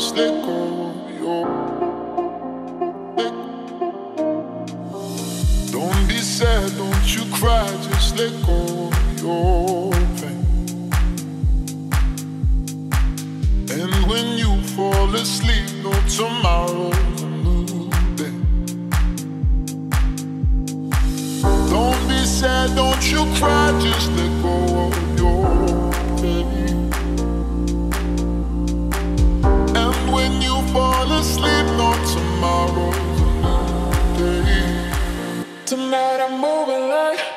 just let go. Yo. Don't be sad, don't you cry, just let go. Your pain. And when you fall asleep, no tomorrow. Day. Don't be sad, don't you cry, just let go of your fall asleep, no tomorrow. Tonight I'm moving like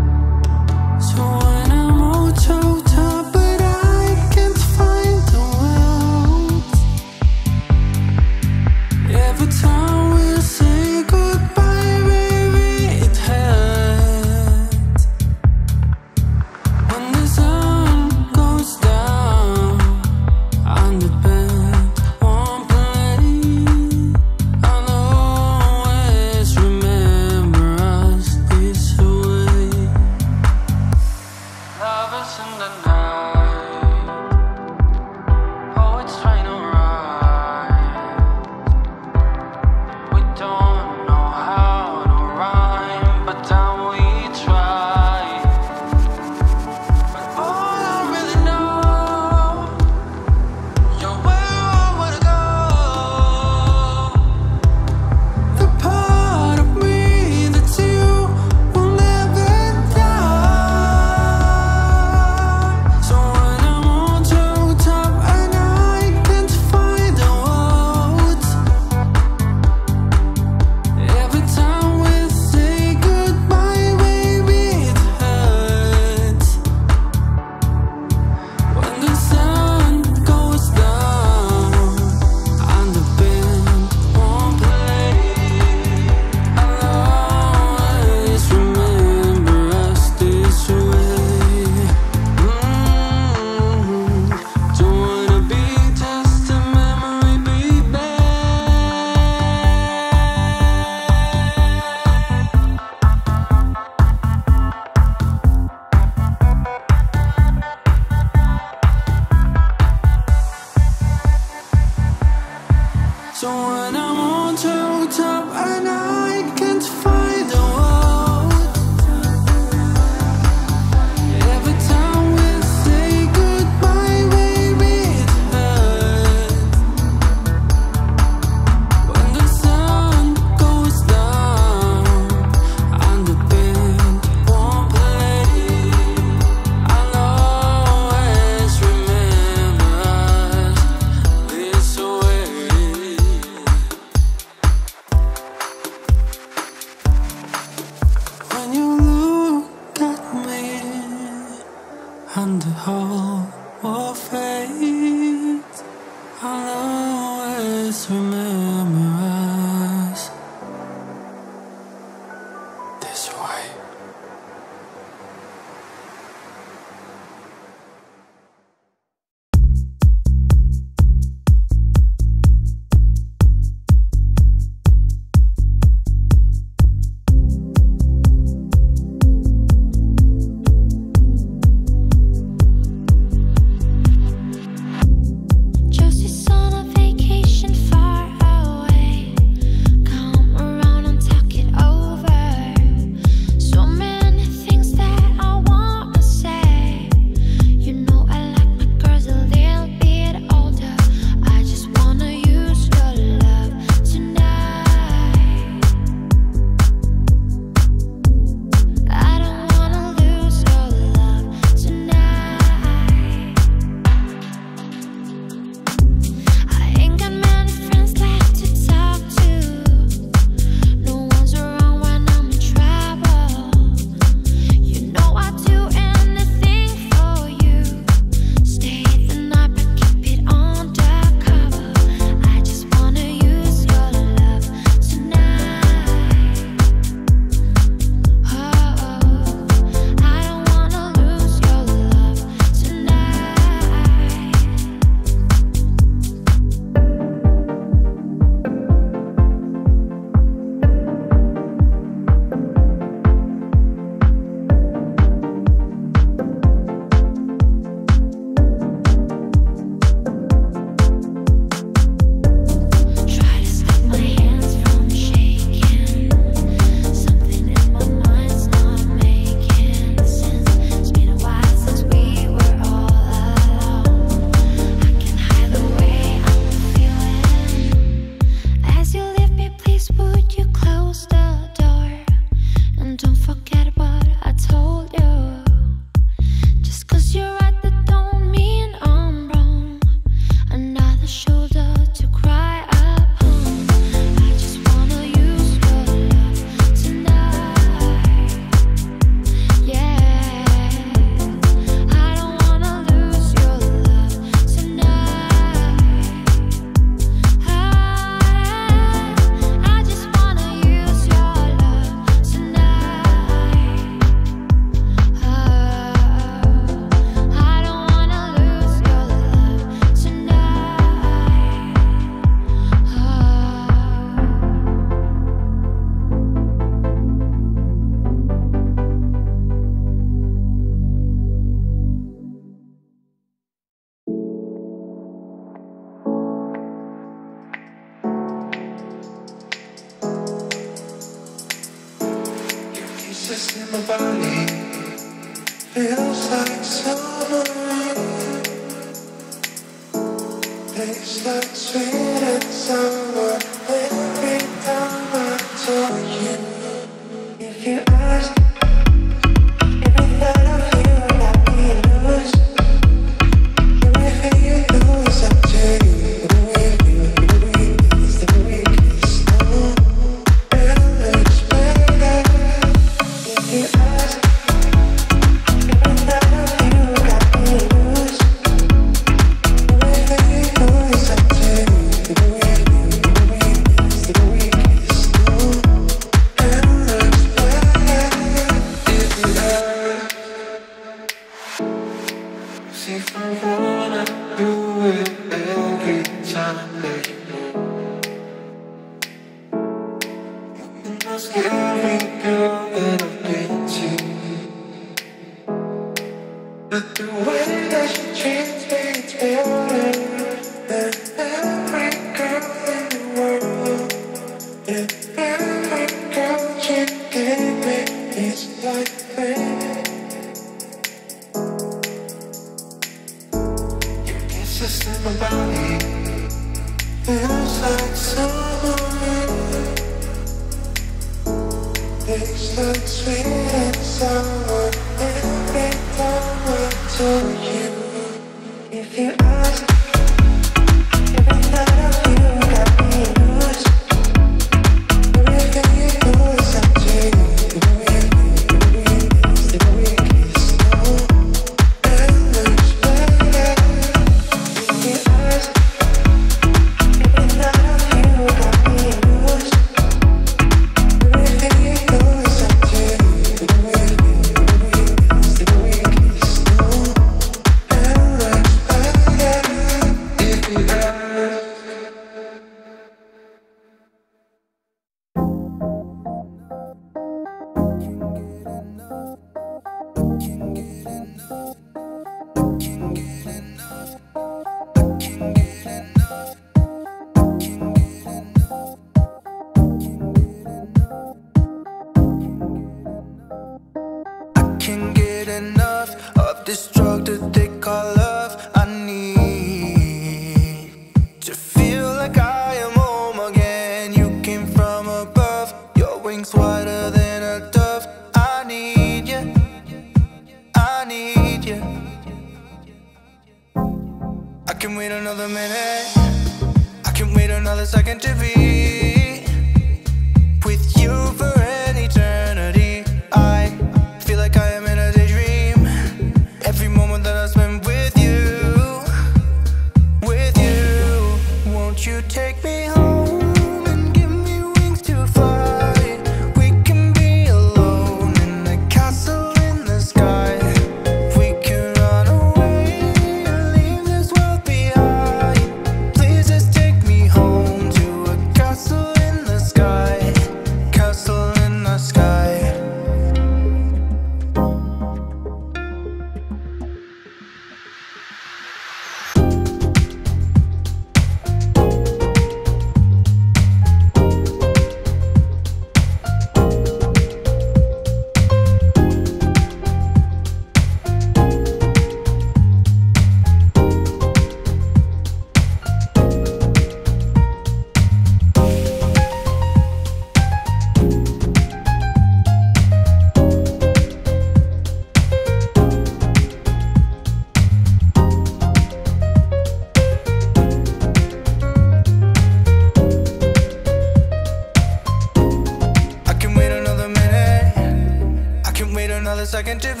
take me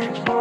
Thank you.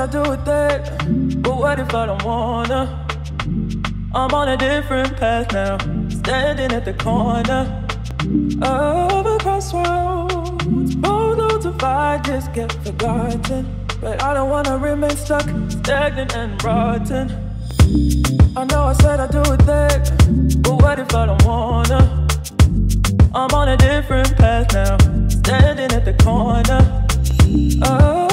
I do with that? But what if I don't wanna? I'm on a different path now, standing at the corner of a crossroads. Both roads divide, just get forgotten. But I don't wanna remain stuck, stagnant and rotten. I know I said I do it that, but what if I don't wanna? I'm on a different path now, standing at the corner. Oh.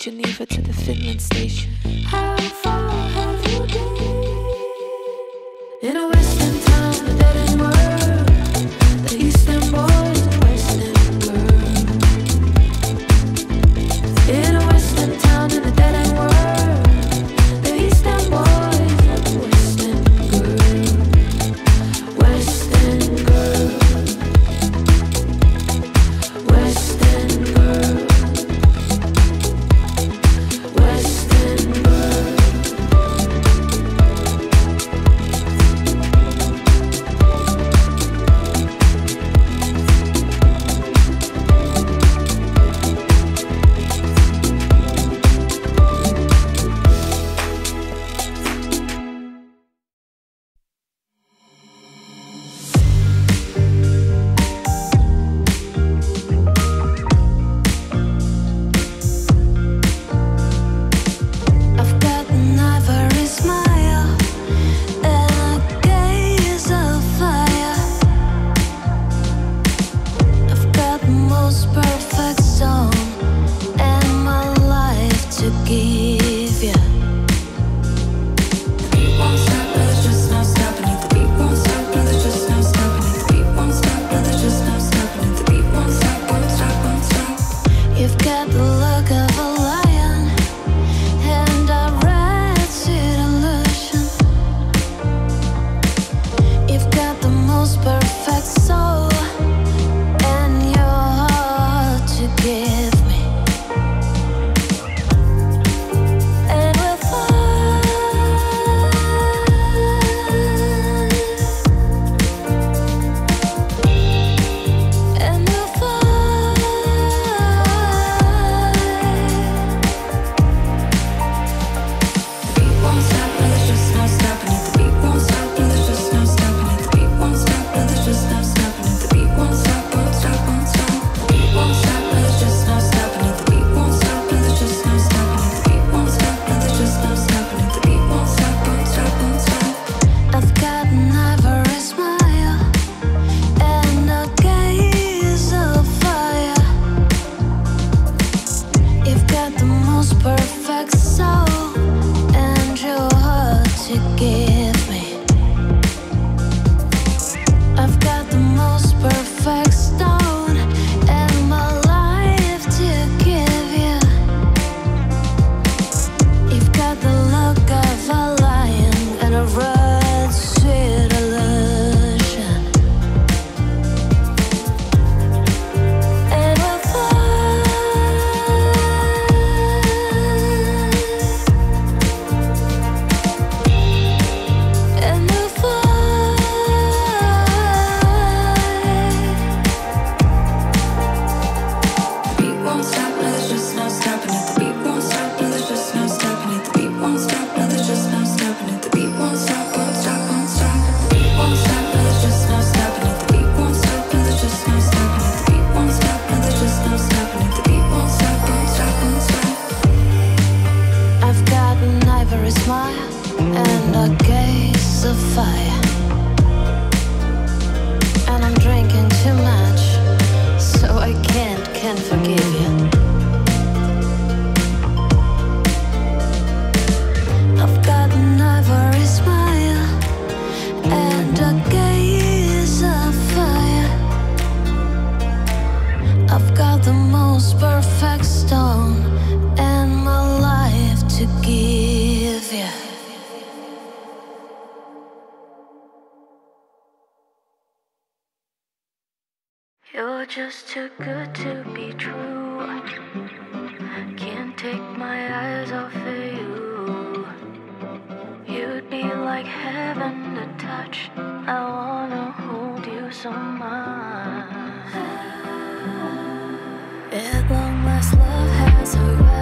Geneva to the Finland station. like heaven to touch. I wanna hold you so much. At long last, love has arrived.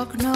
It ain't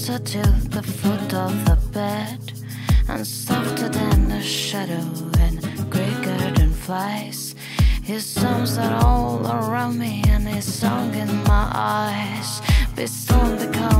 closer to the foot of the bed and softer than a shadow and quicker garden flies. His arms are all around me and his song in my eyes. Be soon become.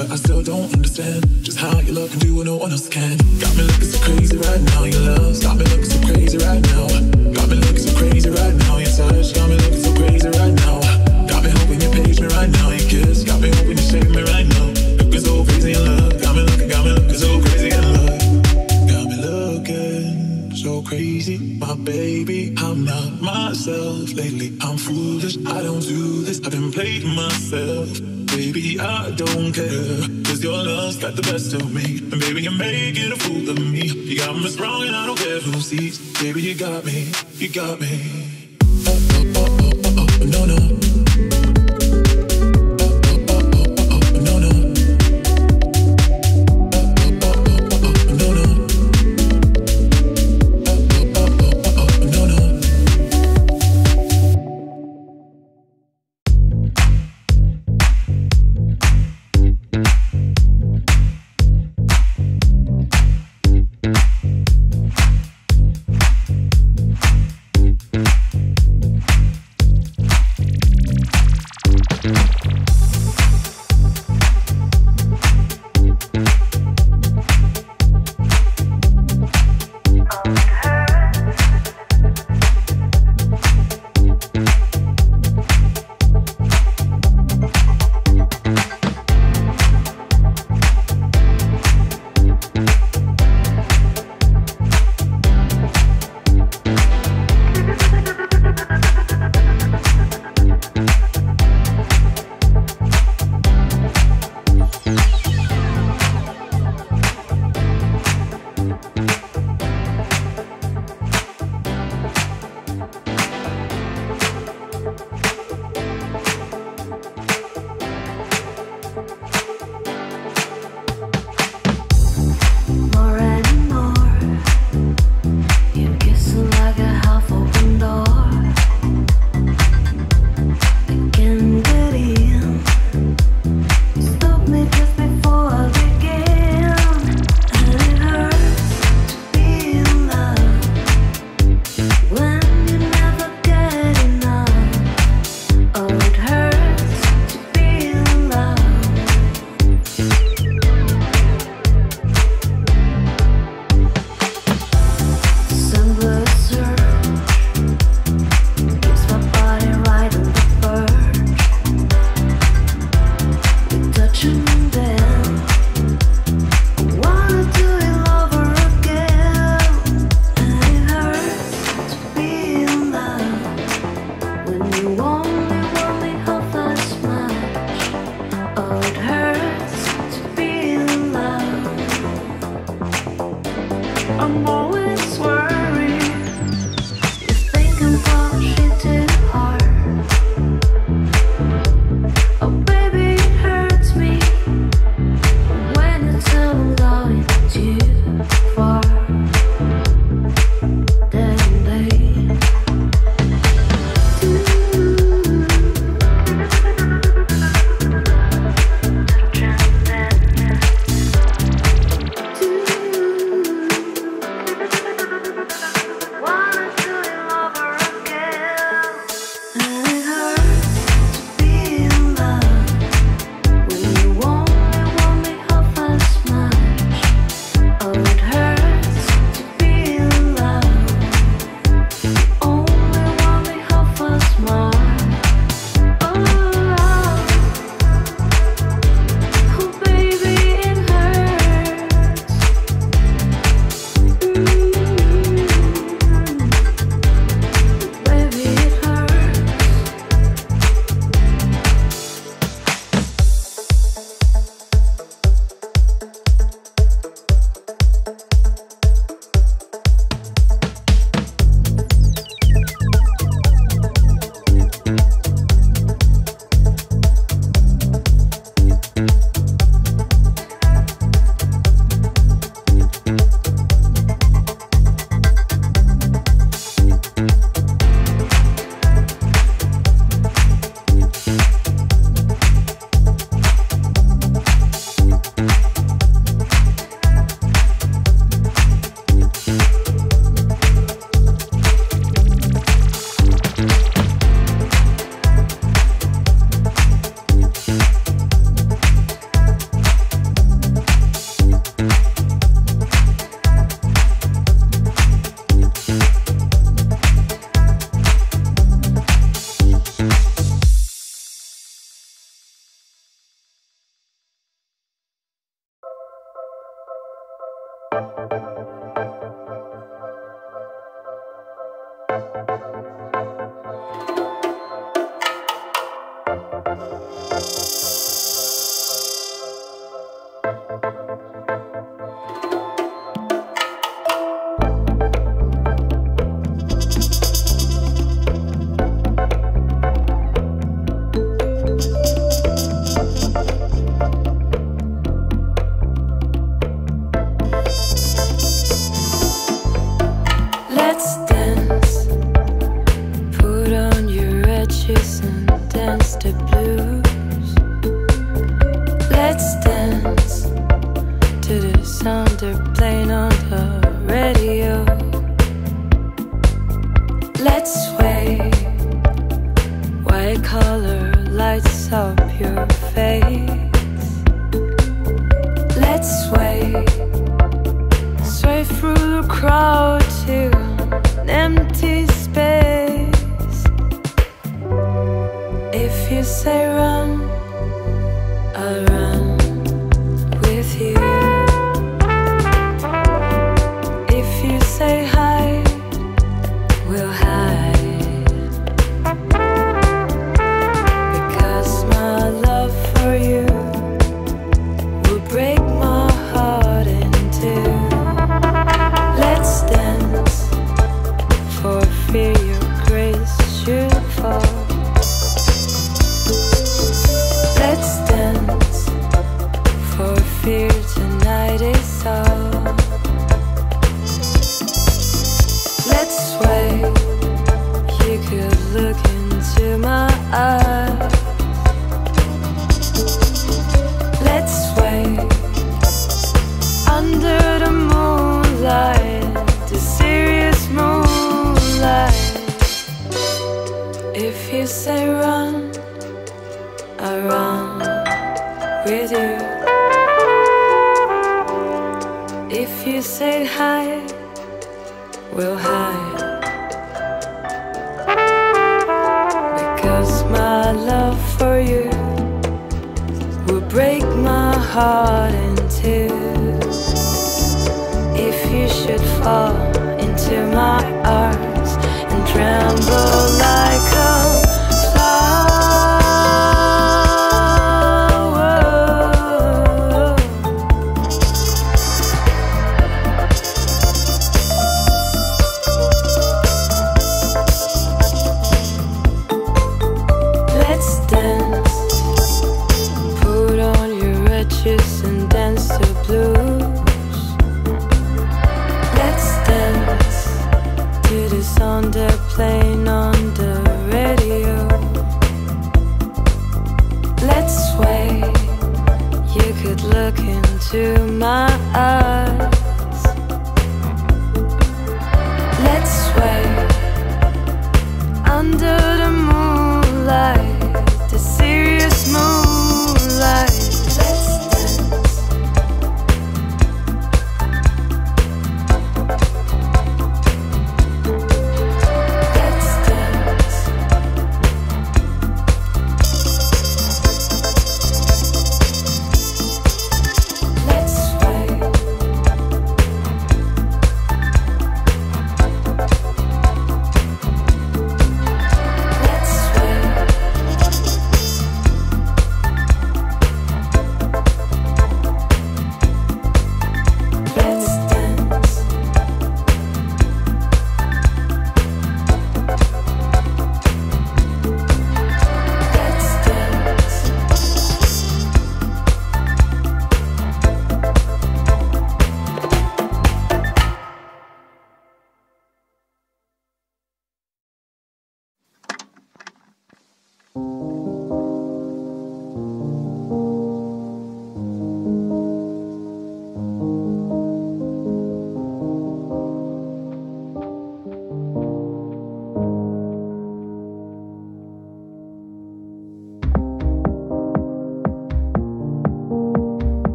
but I still don't understand just how you love can do what no one else can. Got me looking so crazy right now, your love's got me looking so crazy right now. Got me looking so crazy right now, your touch got me looking so crazy right now. Got me hoping you page me right now, your kiss got me hoping you shake me right now. Looking so crazy in love, got me looking, got me looking so crazy in love. Got me looking so crazy, my baby. I'm not myself lately. I'm foolish, I don't do this. I've been playing myself. Baby, I don't care. Cause your love's got the best of me. And baby, you're making a fool of me. You got me strong and I don't care who sees. Baby, you got me. You got me.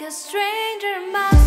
Like a stranger in